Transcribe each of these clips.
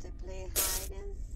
to play hide and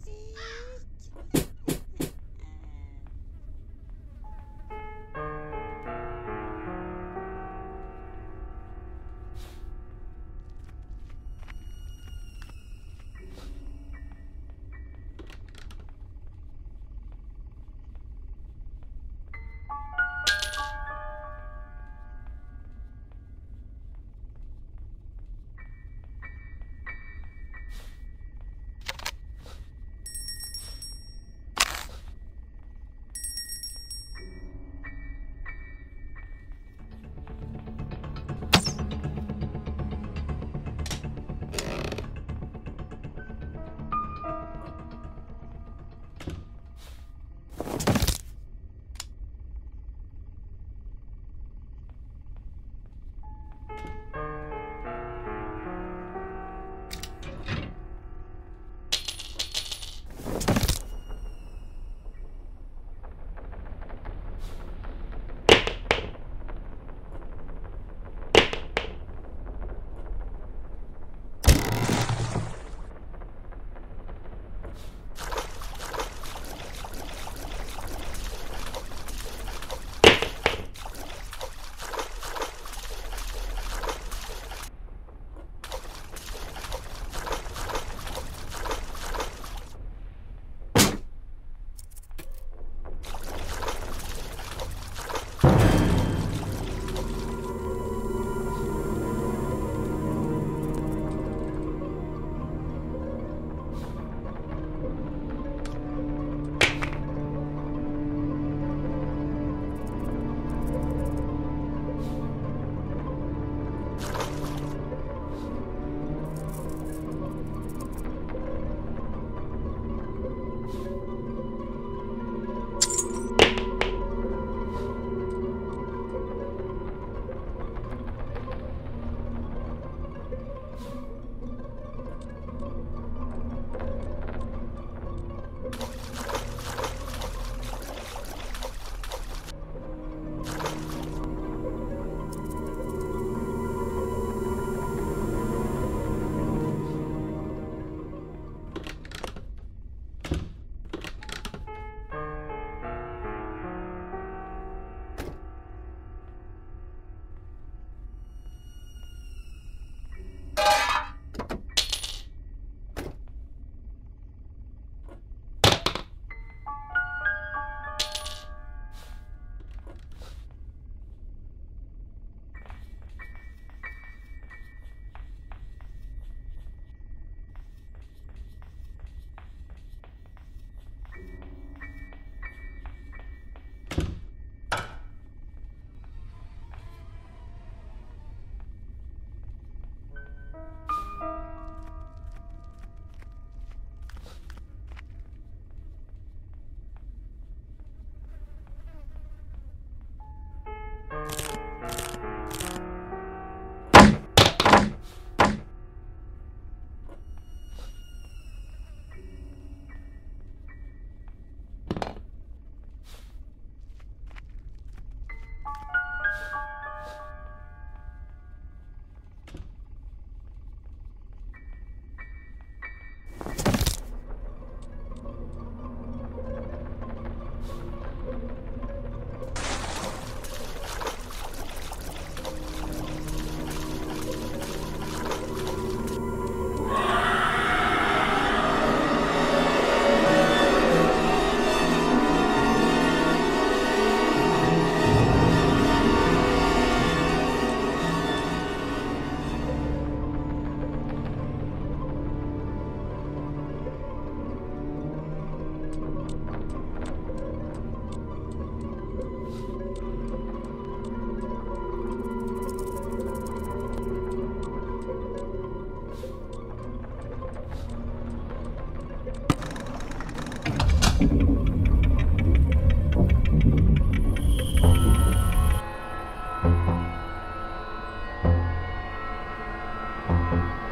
you